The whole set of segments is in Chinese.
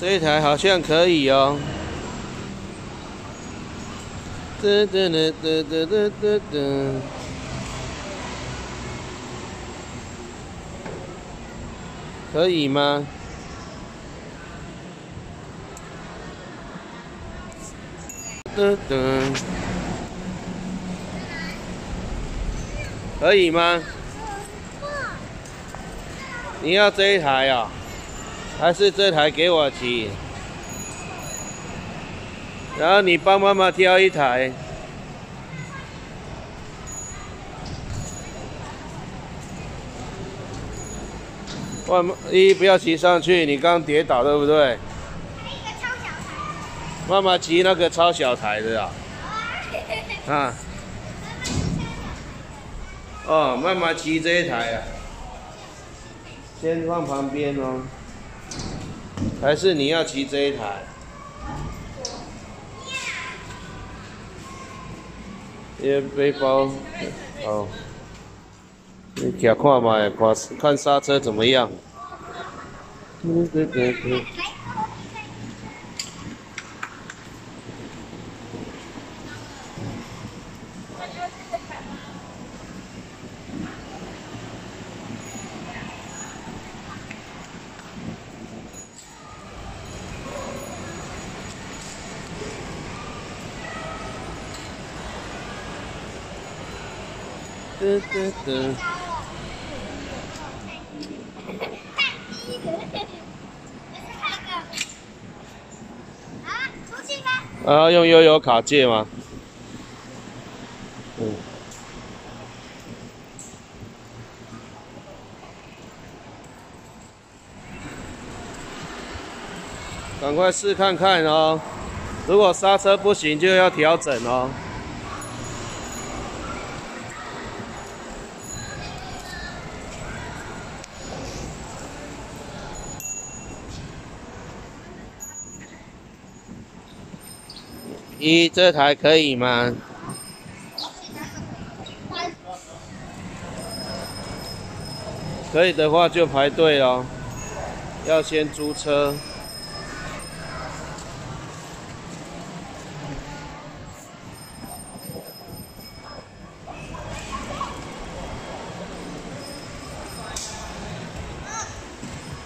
这一台好像可以哦。噔噔噔噔噔噔噔噔，可以吗？噔噔，可以吗？你要这一台啊？还是这台给我骑？然后你帮妈妈挑一台。妈妈，一不要骑上去，你刚跌倒对不对？妈妈骑那个超小台的啊。啊。哦，妈妈骑这一台啊。先放旁边哦。还是你要骑这一台？一背包，哦，你骑看嘛，看看刹车怎么样？嗯嗯嗯嗯噔噔噔。啊，用悠游卡借吗？嗯。赶快试看看哦，如果刹车不行，就要调整哦。一这台可以吗？可以的话就排队哦，要先租车。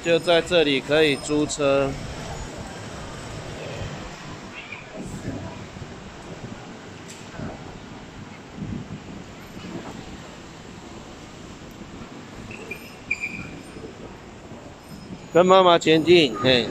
就在这里可以租车。跟妈妈前进，嘿。